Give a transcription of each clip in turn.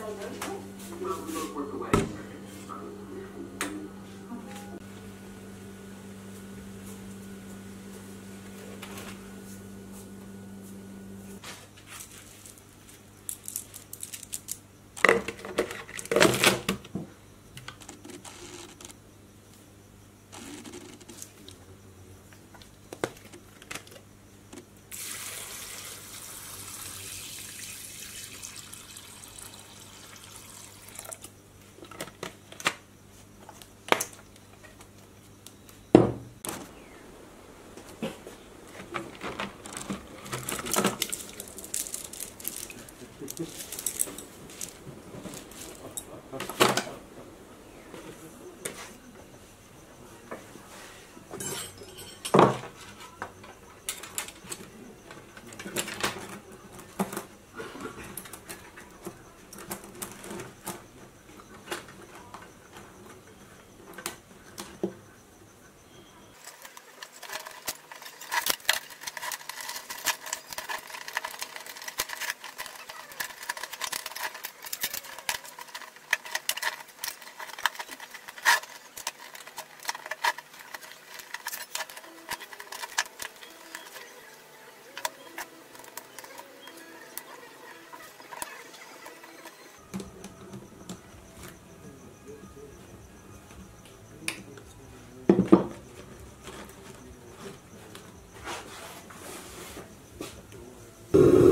Look, work away. you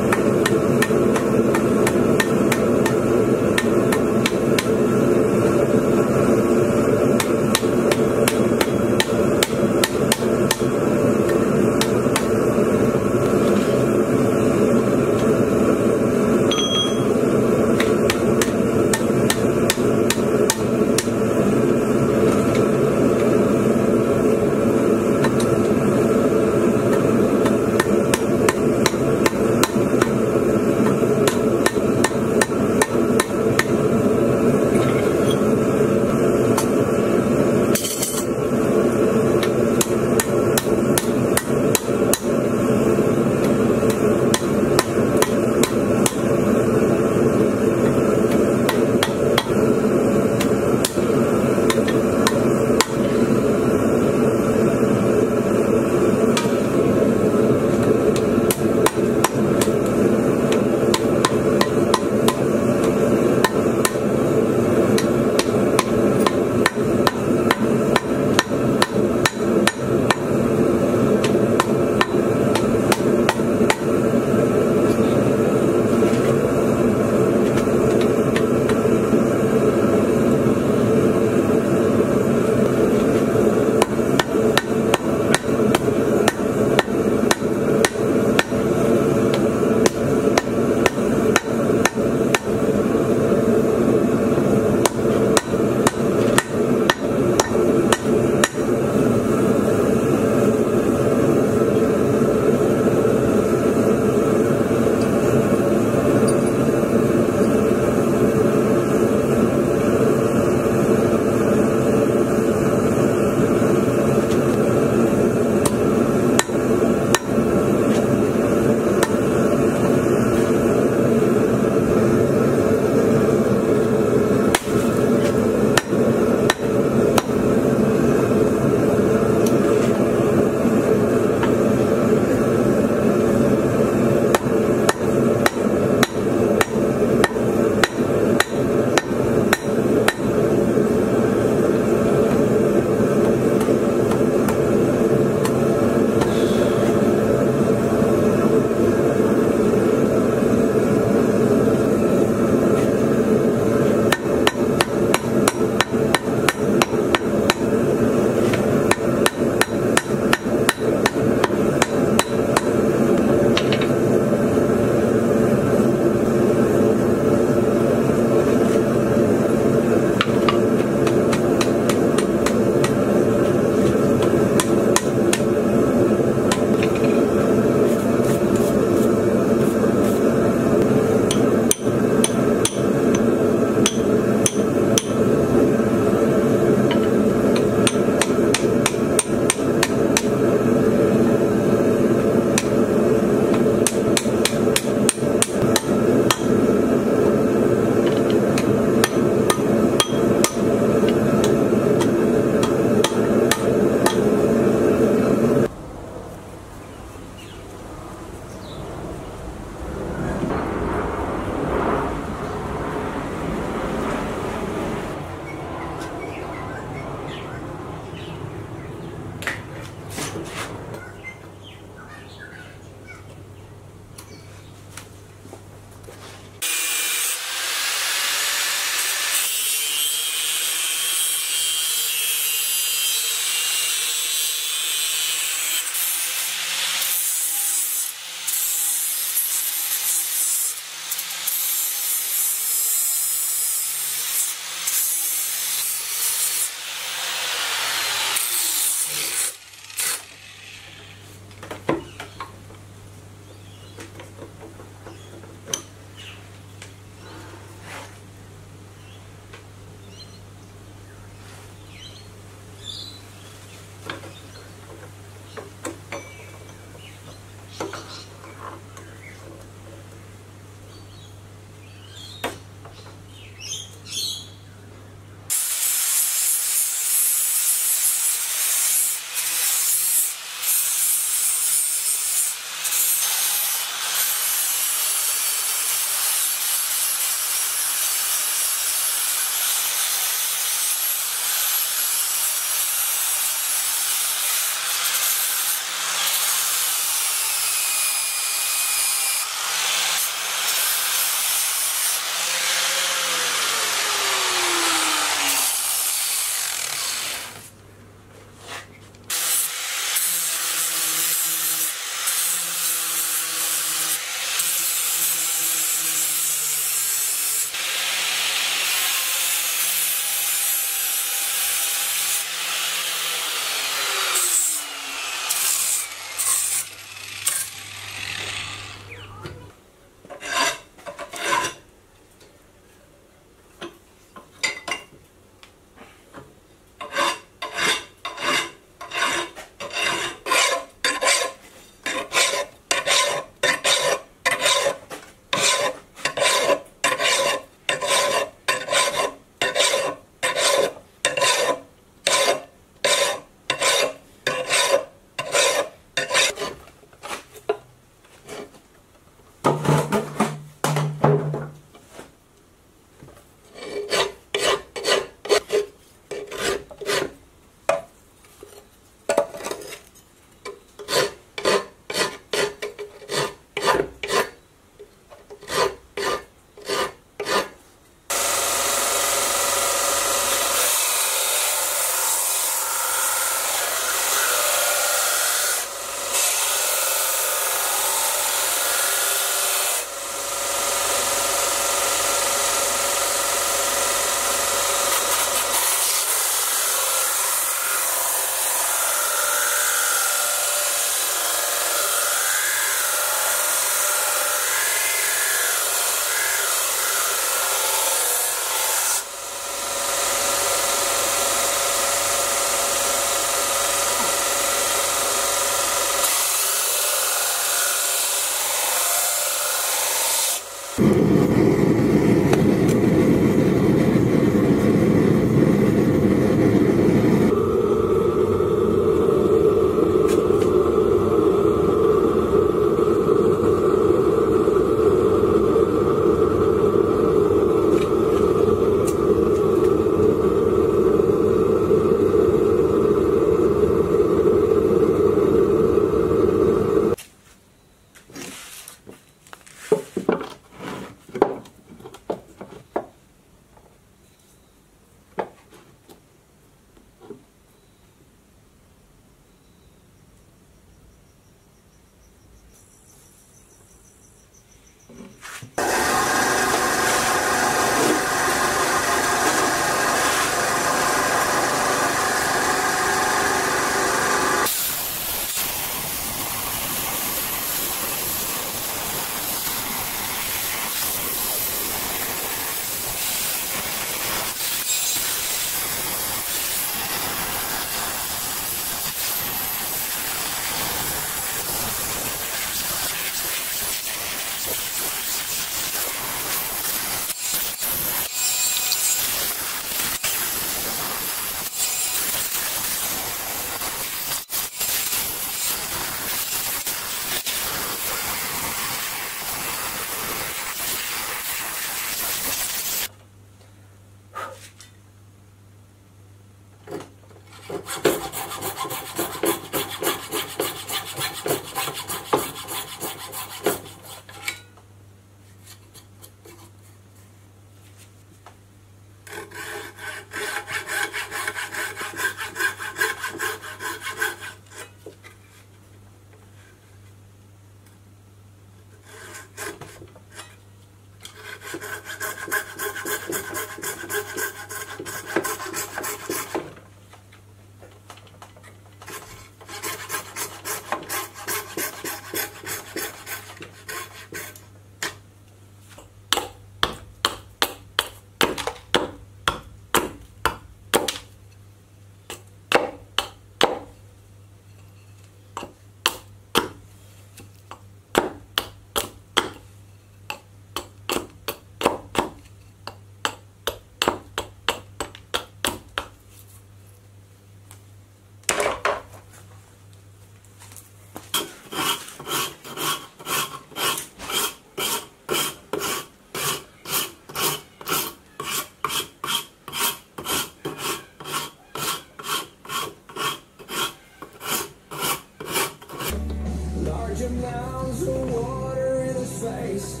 Large amounts of water in his face,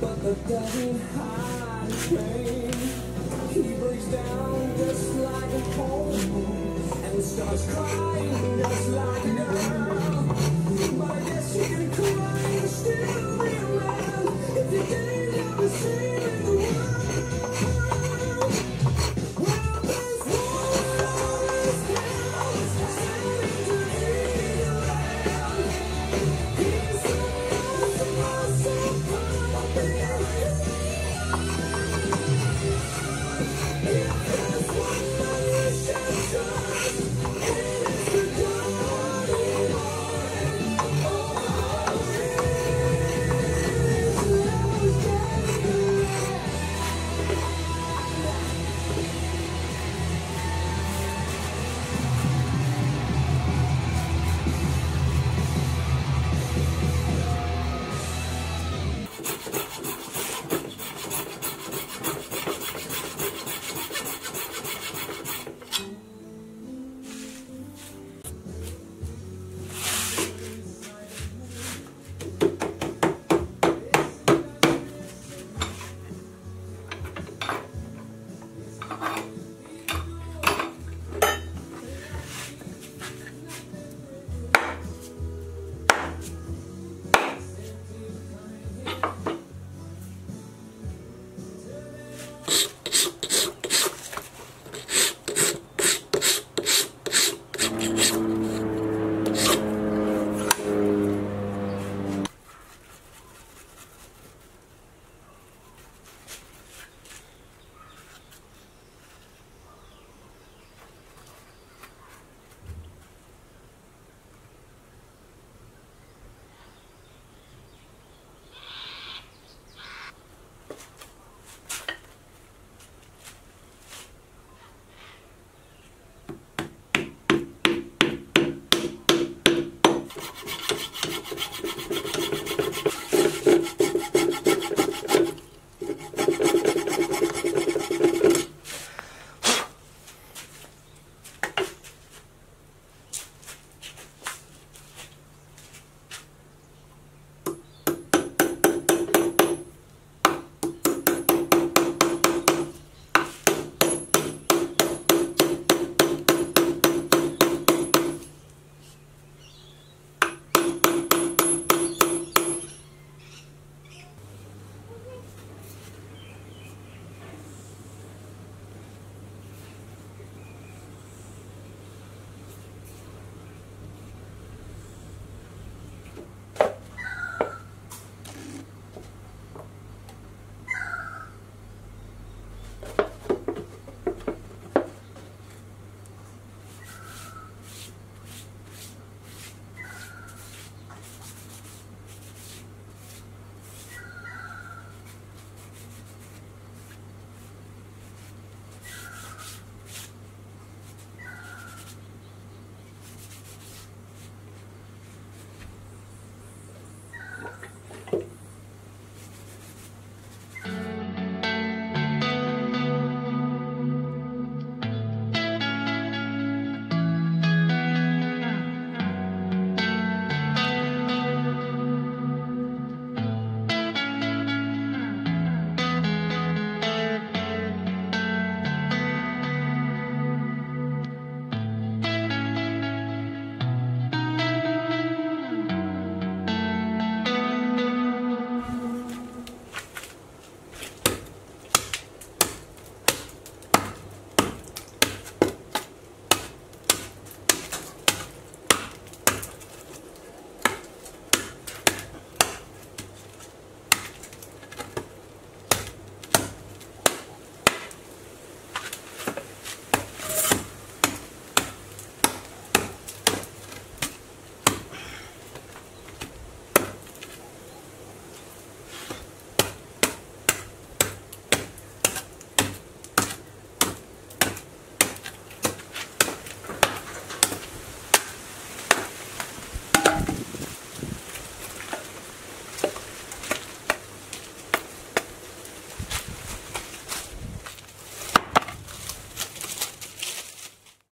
but that doesn't hide his pain. He breaks down just like a home and starts crying just like a girl. But I guess you can cry still